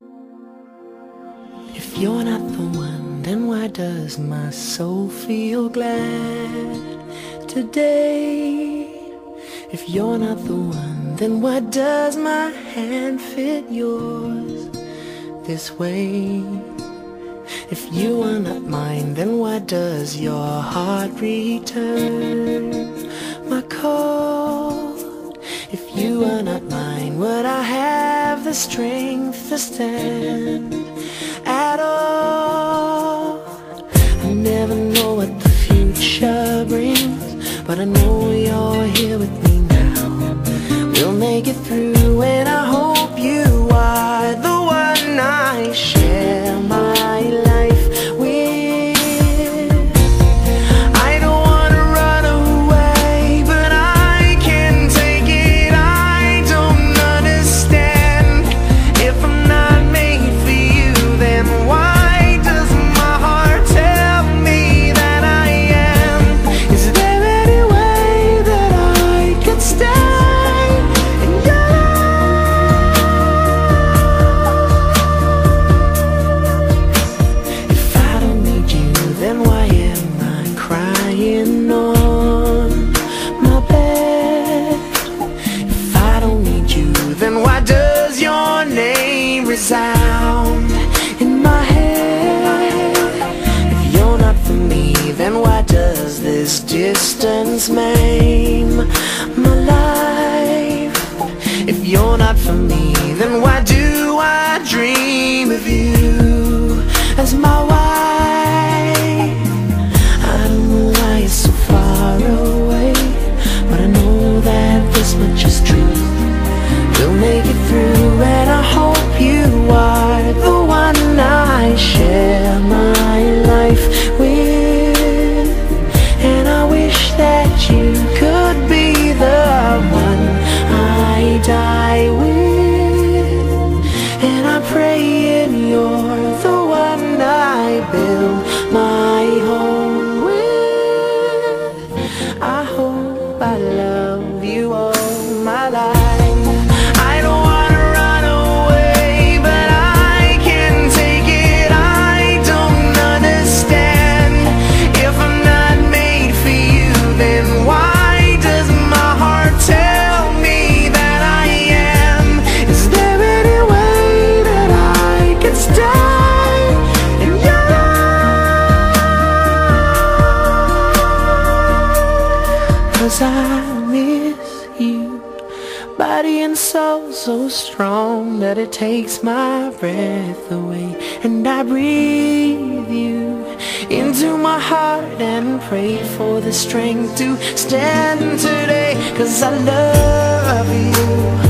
If you're not the one, then why does my soul feel glad today? If you're not the one, then why does my hand fit yours this way? If you are not mine, then why does your heart return my call? If you are not the strength to stand at all? I never know what the future brings, but I know you're here with me now. We'll make it through, and this distance maim my life? If you're not for me, then why do love you all my life. I don't wanna run away, but I can take it. I don't understand. If I'm not made for you, then why does my heart tell me that I am? Is there any way that I could stay so strong that it takes my breath away. And I breathe you into my heart and pray for the strength to stand today. Cause I love